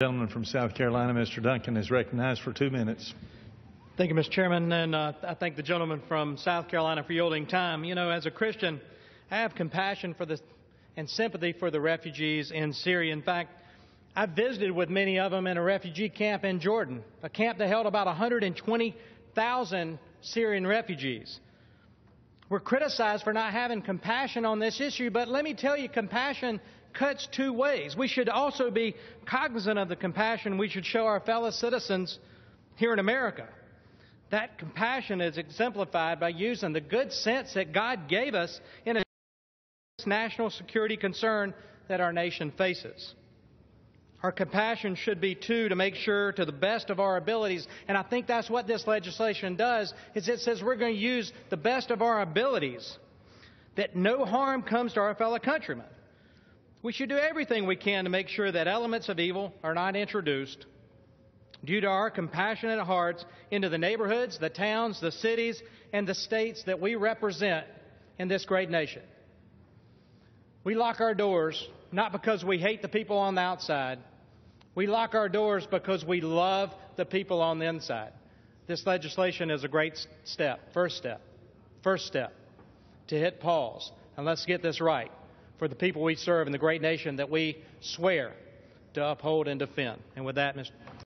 Gentleman from South Carolina, Mr. Duncan, is recognized for two minutes. Thank you, Mr. Chairman, and uh, I thank the gentleman from South Carolina for yielding time. You know, as a Christian, I have compassion for the and sympathy for the refugees in Syria. In fact, I visited with many of them in a refugee camp in Jordan, a camp that held about 120,000 Syrian refugees. We're criticized for not having compassion on this issue, but let me tell you, compassion cuts two ways. We should also be cognizant of the compassion we should show our fellow citizens here in America. That compassion is exemplified by using the good sense that God gave us in a national security concern that our nation faces. Our compassion should be too to make sure to the best of our abilities, and I think that's what this legislation does, is it says we're going to use the best of our abilities that no harm comes to our fellow countrymen. We should do everything we can to make sure that elements of evil are not introduced due to our compassionate hearts into the neighborhoods, the towns, the cities, and the states that we represent in this great nation. We lock our doors not because we hate the people on the outside. We lock our doors because we love the people on the inside. This legislation is a great step, first step, first step to hit pause. And let's get this right for the people we serve in the great nation that we swear to uphold and defend. And with that, Mr.